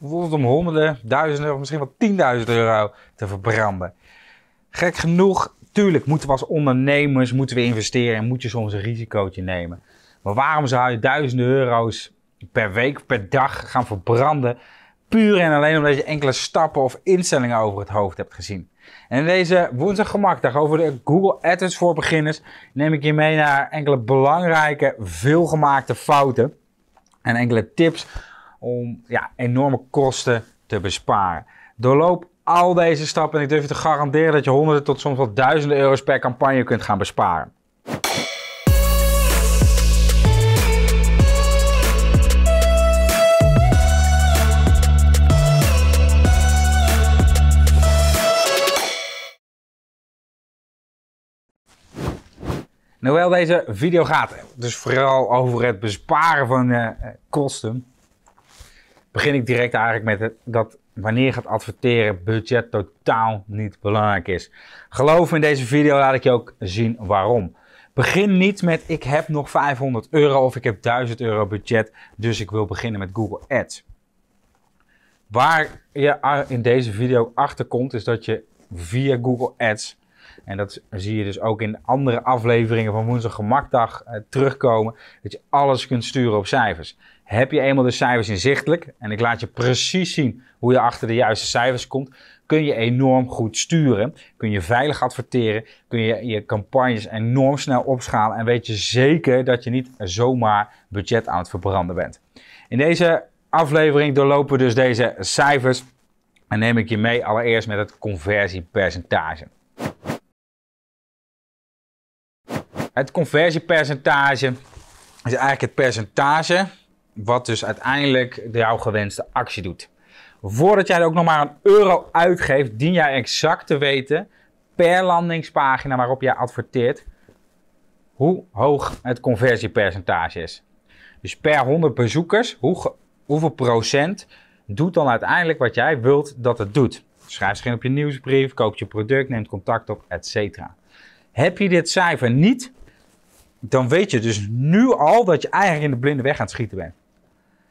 bijvoorbeeld om honderden, duizenden of misschien wel tienduizend euro te verbranden. Gek genoeg, tuurlijk moeten we als ondernemers moeten we investeren en moet je soms een risicootje nemen. Maar waarom zou je duizenden euro's per week, per dag gaan verbranden? Puur en alleen omdat je enkele stappen of instellingen over het hoofd hebt gezien. En in deze woensdag gemakdag over de Google AdWords voor beginners neem ik je mee naar enkele belangrijke, veelgemaakte fouten en enkele tips om ja, enorme kosten te besparen. Doorloop al deze stappen en ik durf je te garanderen dat je honderden tot soms wel duizenden euro's per campagne kunt gaan besparen. Nou, deze video gaat dus vooral over het besparen van uh, kosten, begin ik direct eigenlijk met dat wanneer je gaat adverteren budget totaal niet belangrijk is. Geloof me, in deze video laat ik je ook zien waarom. Begin niet met ik heb nog 500 euro of ik heb 1000 euro budget, dus ik wil beginnen met Google Ads. Waar je in deze video achter komt is dat je via Google Ads en dat zie je dus ook in andere afleveringen van Woensdag Gemakdag uh, terugkomen. Dat je alles kunt sturen op cijfers. Heb je eenmaal de cijfers inzichtelijk en ik laat je precies zien hoe je achter de juiste cijfers komt, kun je enorm goed sturen. Kun je veilig adverteren, kun je je campagnes enorm snel opschalen en weet je zeker dat je niet zomaar budget aan het verbranden bent. In deze aflevering doorlopen dus deze cijfers en neem ik je mee allereerst met het conversiepercentage. Het conversiepercentage is eigenlijk het percentage wat dus uiteindelijk jouw gewenste actie doet. Voordat jij er ook nog maar een euro uitgeeft, dien jij exact te weten per landingspagina waarop jij adverteert hoe hoog het conversiepercentage is. Dus per 100 bezoekers, hoe, hoeveel procent doet dan uiteindelijk wat jij wilt dat het doet. Schrijf je op je nieuwsbrief, koop je product, neemt contact op, etc. Heb je dit cijfer niet, dan weet je dus nu al dat je eigenlijk in de blinde weg aan het schieten bent.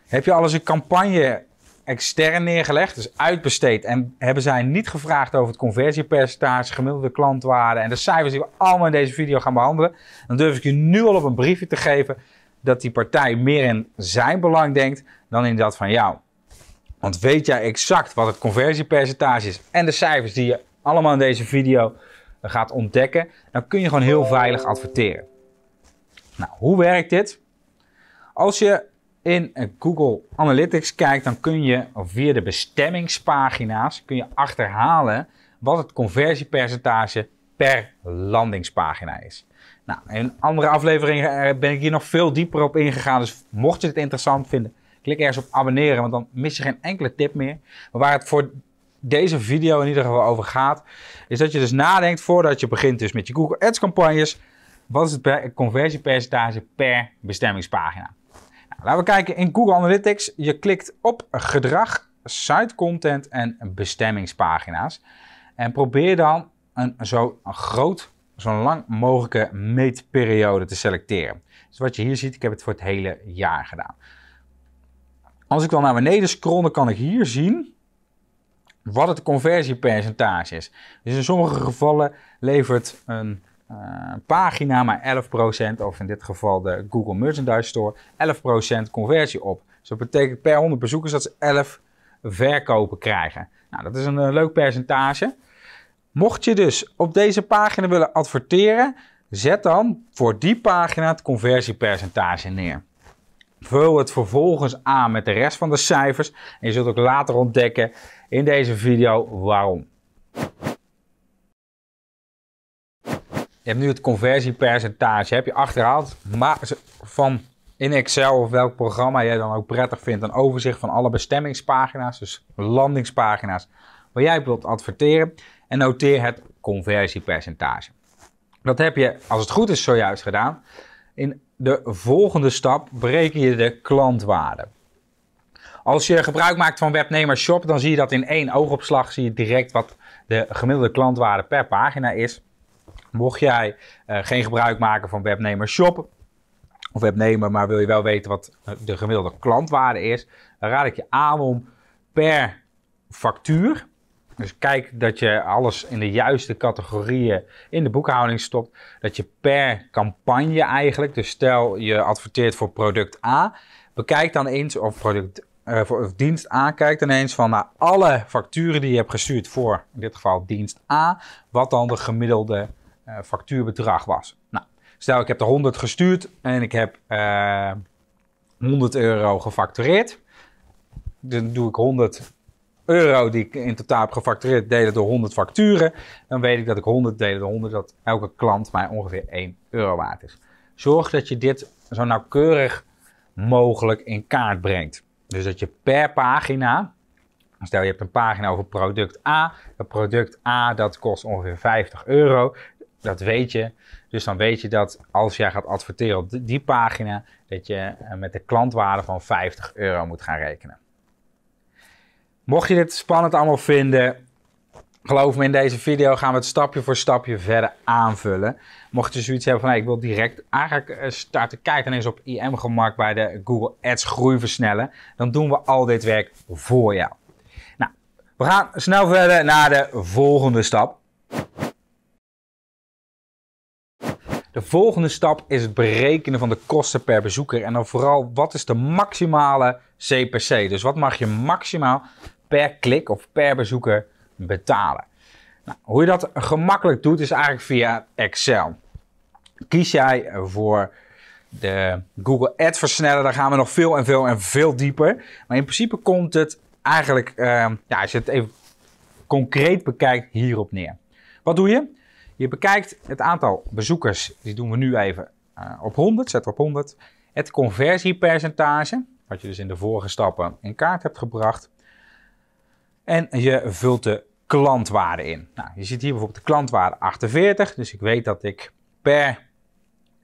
Heb je alles een campagne extern neergelegd, dus uitbesteed, en hebben zij niet gevraagd over het conversiepercentage, gemiddelde klantwaarde en de cijfers die we allemaal in deze video gaan behandelen, dan durf ik je nu al op een briefje te geven dat die partij meer in zijn belang denkt dan in dat van jou. Want weet jij exact wat het conversiepercentage is en de cijfers die je allemaal in deze video gaat ontdekken, dan kun je gewoon heel veilig adverteren. Nou, hoe werkt dit? Als je in Google Analytics kijkt, dan kun je via de bestemmingspagina's kun je achterhalen wat het conversiepercentage per landingspagina is. Nou, in andere afleveringen eh, ben ik hier nog veel dieper op ingegaan. Dus mocht je het interessant vinden, klik ergens op abonneren, want dan mis je geen enkele tip meer. Maar waar het voor deze video in ieder geval over gaat, is dat je dus nadenkt voordat je begint dus met je Google Ads campagnes wat is het conversiepercentage per bestemmingspagina? Nou, laten we kijken in Google Analytics. Je klikt op gedrag, site content en bestemmingspagina's. En probeer dan een zo groot, zo lang mogelijke meetperiode te selecteren. Dus wat je hier ziet, ik heb het voor het hele jaar gedaan. Als ik dan naar beneden scroll, dan kan ik hier zien wat het conversiepercentage is. Dus in sommige gevallen levert een pagina maar 11% of in dit geval de Google Merchandise Store 11% conversie op. Dus dat betekent per 100 bezoekers dat ze 11 verkopen krijgen. Nou, dat is een uh, leuk percentage. Mocht je dus op deze pagina willen adverteren, zet dan voor die pagina het conversiepercentage neer. Vul het vervolgens aan met de rest van de cijfers en je zult ook later ontdekken in deze video waarom. Hebt nu het conversiepercentage, heb je achterhaald maar van in Excel of welk programma jij dan ook prettig vindt, een overzicht van alle bestemmingspagina's, dus landingspagina's, waar jij wilt adverteren en noteer het conversiepercentage. Dat heb je, als het goed is, zojuist gedaan. In de volgende stap bereken je de klantwaarde. Als je gebruik maakt van Webnemer Shop, dan zie je dat in één oogopslag zie je direct wat de gemiddelde klantwaarde per pagina is. Mocht jij uh, geen gebruik maken van Webnemer Shop of Webnemer, maar wil je wel weten wat de gemiddelde klantwaarde is, dan raad ik je aan om per factuur. Dus kijk dat je alles in de juiste categorieën in de boekhouding stopt. Dat je per campagne eigenlijk, dus stel je adverteert voor product A, bekijk dan eens of product voor of dienst A, kijk dan eens van naar alle facturen die je hebt gestuurd voor in dit geval dienst A, wat dan de gemiddelde factuurbedrag was. Nou, stel ik heb er 100 gestuurd en ik heb uh, 100 euro gefactureerd. Dan doe ik 100 euro die ik in totaal heb gefactureerd delen door 100 facturen. Dan weet ik dat ik 100 delen door 100, dat elke klant mij ongeveer 1 euro waard is. Zorg dat je dit zo nauwkeurig mogelijk in kaart brengt. Dus dat je per pagina, stel je hebt een pagina over product A, dat product A dat kost ongeveer 50 euro. Dat weet je. Dus dan weet je dat als jij gaat adverteren op die pagina, dat je eh, met de klantwaarde van 50 euro moet gaan rekenen. Mocht je dit spannend allemaal vinden, geloof me, in deze video gaan we het stapje voor stapje verder aanvullen. Mocht je zoiets hebben van, hey, ik wil direct eigenlijk eh, starten, kijk dan eens op IM-gemak bij de Google Ads groei versnellen. Dan doen we al dit werk voor jou. Nou, we gaan snel verder naar de volgende stap. De volgende stap is het berekenen van de kosten per bezoeker. En dan vooral, wat is de maximale CPC? Dus wat mag je maximaal per klik of per bezoeker betalen. Nou, hoe je dat gemakkelijk doet is eigenlijk via Excel. Kies jij voor de Google Ads versneller, daar gaan we nog veel en veel en veel dieper. Maar in principe komt het eigenlijk, uh, ja, als je het even concreet bekijkt, hierop neer. Wat doe je? Je bekijkt het aantal bezoekers, die doen we nu even uh, op 100, zet op 100. Het conversiepercentage, wat je dus in de vorige stappen in kaart hebt gebracht. En je vult de klantwaarde in. Nou, je ziet hier bijvoorbeeld de klantwaarde 48. Dus ik weet dat ik per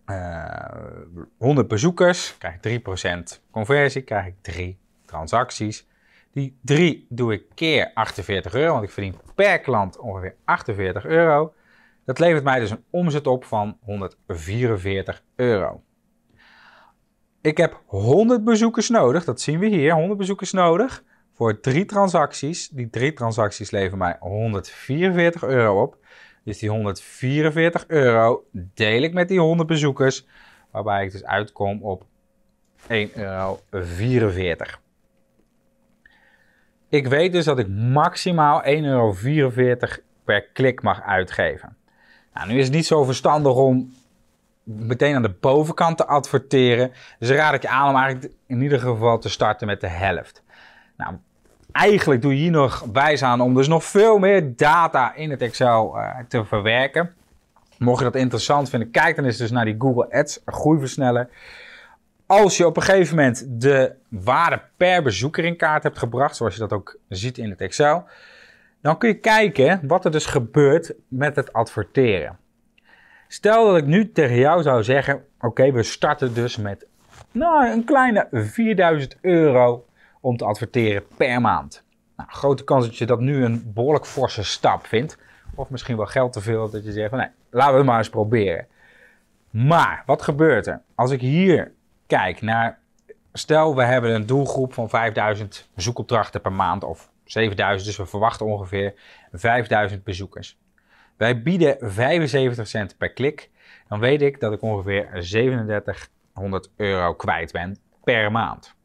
uh, eh, 100 bezoekers krijg ik 3% conversie, krijg ik 3 transacties. Die 3 doe ik keer 48 euro, want ik verdien per klant ongeveer 48 euro. Dat levert mij dus een omzet op van 144 euro. Ik heb 100 bezoekers nodig, dat zien we hier, 100 bezoekers nodig voor drie transacties. Die drie transacties leveren mij 144 euro op. Dus die 144 euro deel ik met die 100 bezoekers, waarbij ik dus uitkom op 1,44 euro. Ik weet dus dat ik maximaal 1,44 euro per klik mag uitgeven. Nou, nu is het niet zo verstandig om meteen aan de bovenkant te adverteren. Dus raad ik je aan om eigenlijk in ieder geval te starten met de helft. Nou, eigenlijk doe je hier nog wijs aan om dus nog veel meer data in het Excel uh, te verwerken. Mocht je dat interessant vinden, kijk dan eens dus naar die Google Ads groeiversneller. Als je op een gegeven moment de waarde per bezoeker in kaart hebt gebracht, zoals je dat ook ziet in het Excel, dan kun je kijken wat er dus gebeurt met het adverteren. Stel dat ik nu tegen jou zou zeggen: Oké, we starten dus met nou, een kleine 4000 euro om te adverteren per maand. Nou, grote kans dat je dat nu een behoorlijk forse stap vindt. Of misschien wel geld te veel dat je zegt van nee, laten we het maar eens proberen. Maar wat gebeurt er? Als ik hier kijk naar, stel we hebben een doelgroep van 5000 zoekopdrachten per maand of 7000, dus we verwachten ongeveer 5000 bezoekers. Wij bieden 75 cent per klik. Dan weet ik dat ik ongeveer 3700 euro kwijt ben per maand.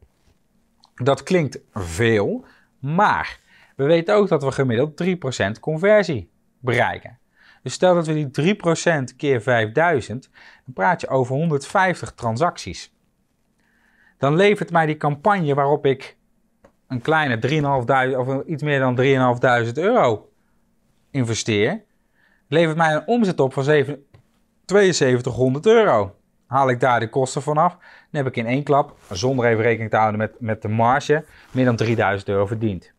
Dat klinkt veel, maar we weten ook dat we gemiddeld 3% conversie bereiken. Dus stel dat we die 3% keer 5000, dan praat je over 150 transacties. Dan levert mij die campagne waarop ik een kleine 3.500 of iets meer dan 3.500 euro investeer, levert mij een omzet op van 7200 euro haal ik daar de kosten vanaf. Dan heb ik in één klap, zonder even rekening te houden met, met de marge, meer dan 3000 euro verdiend.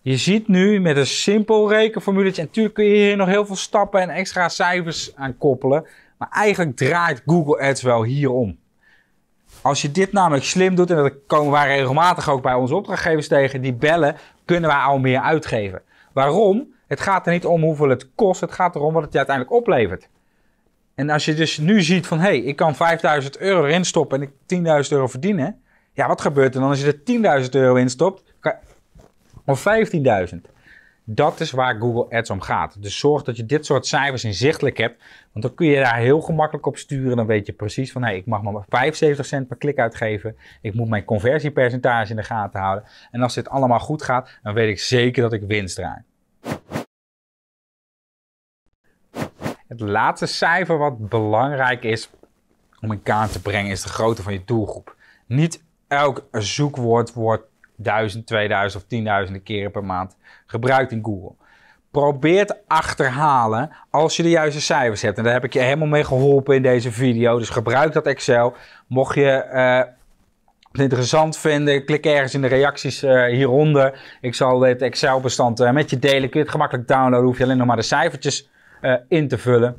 Je ziet nu met een simpel rekenformuletje, en natuurlijk kun je hier nog heel veel stappen en extra cijfers aan koppelen, maar eigenlijk draait Google Ads wel hierom. Als je dit namelijk slim doet, en dat komen wij regelmatig ook bij onze opdrachtgevers tegen, die bellen, kunnen wij al meer uitgeven. Waarom? Het gaat er niet om hoeveel het kost, het gaat erom wat het je uiteindelijk oplevert. En als je dus nu ziet van, hé, hey, ik kan 5000 euro erin stoppen en ik 10.000 euro verdienen. Ja, wat gebeurt er dan als je er 10.000 euro in stopt? of 15.000. Dat is waar Google Ads om gaat. Dus zorg dat je dit soort cijfers inzichtelijk hebt. Want dan kun je daar heel gemakkelijk op sturen. Dan weet je precies van, hey, ik mag maar 75 cent per klik uitgeven. Ik moet mijn conversiepercentage in de gaten houden. En als dit allemaal goed gaat, dan weet ik zeker dat ik winst draai. Het laatste cijfer wat belangrijk is om in kaart te brengen, is de grootte van je doelgroep. Niet elk zoekwoord wordt 1000, 2000 of tienduizenden keren per maand gebruikt in Google. Probeer te achterhalen als je de juiste cijfers hebt. En daar heb ik je helemaal mee geholpen in deze video. Dus gebruik dat Excel. Mocht je uh, het interessant vinden, klik ergens in de reacties uh, hieronder. Ik zal dit Excel-bestand uh, met je delen. Kun je het gemakkelijk downloaden. Hoef je alleen nog maar de cijfertjes in te vullen.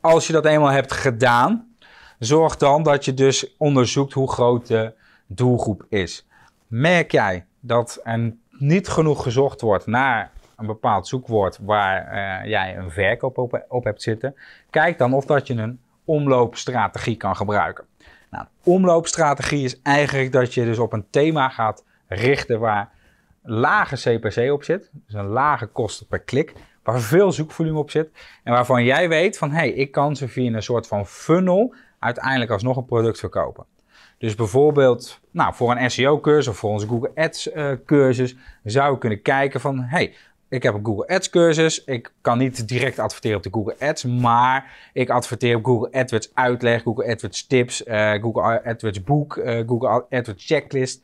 Als je dat eenmaal hebt gedaan, zorg dan dat je dus onderzoekt hoe groot de doelgroep is. Merk jij dat er niet genoeg gezocht wordt naar een bepaald zoekwoord waar uh, jij een verkoop op, op, hebt zitten, kijk dan of dat je een omloopstrategie kan gebruiken. Nou, omloopstrategie is eigenlijk dat je dus op een thema gaat richten waar lage CPC op zit, dus een lage kosten per klik, waar veel zoekvolume op zit en waarvan jij weet van hé, hey, ik kan ze via een soort van funnel uiteindelijk alsnog een product verkopen. Dus bijvoorbeeld nou, voor een SEO-cursus of voor onze Google Ads-cursus uh, zou ik kunnen kijken van... hey, ik heb een Google Ads cursus. Ik kan niet direct adverteren op de Google Ads, maar ik adverteer op Google AdWords uitleg, Google AdWords tips, uh, Google AdWords boek, uh, Google AdWords checklist.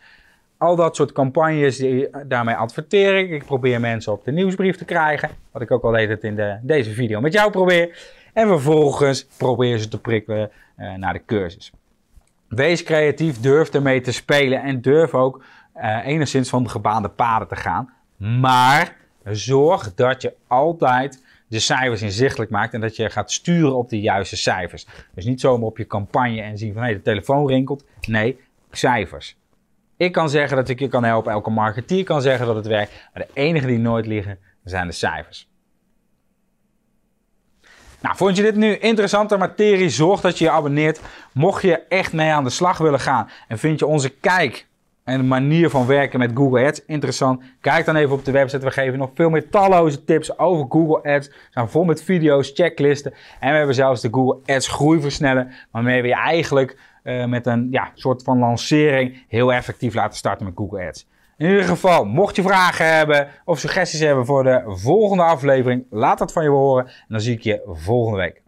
Al dat soort campagnes, die, daarmee adverteer ik. Ik probeer mensen op de nieuwsbrief te krijgen, wat ik ook al deed in de, deze video met jou probeer. En vervolgens probeer ze te prikkelen naar de cursus. Wees creatief, durf ermee te spelen en durf ook uh, enigszins van de gebaande paden te gaan. Maar zorg dat je altijd de cijfers inzichtelijk maakt en dat je gaat sturen op de juiste cijfers. Dus niet zomaar op je campagne en zien van hé, hey, de telefoon rinkelt. Nee, cijfers. Ik kan zeggen dat ik je kan helpen, elke marketeer kan zeggen dat het werkt, maar de enige die nooit liggen zijn de cijfers. Nou, vond je dit nu interessante materie? Zorg dat je je abonneert. Mocht je echt mee aan de slag willen gaan en vind je onze kijk en manier van werken met Google Ads interessant, kijk dan even op de website. We geven nog veel meer talloze tips over Google Ads. We zijn vol met video's, checklisten en we hebben zelfs de Google Ads groeiversneller, waarmee we je eigenlijk uh, met een ja, soort van lancering heel effectief laten starten met Google Ads. In ieder geval, mocht je vragen hebben of suggesties hebben voor de volgende aflevering, laat dat van je horen. En dan zie ik je volgende week.